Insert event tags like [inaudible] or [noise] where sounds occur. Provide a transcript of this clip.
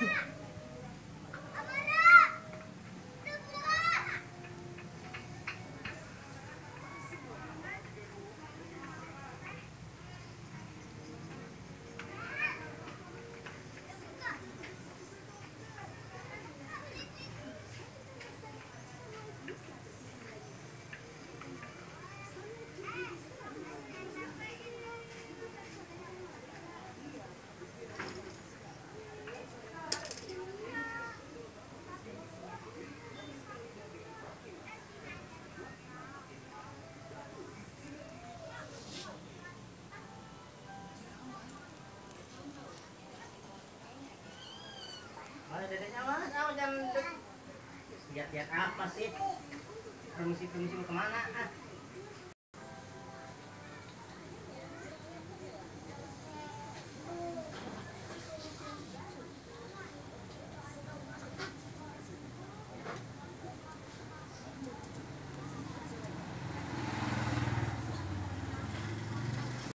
Yeah. [laughs] Mana dedeknya jam Lihat-lihat apa sih? Permisi-permisi mau ke mana? Ah.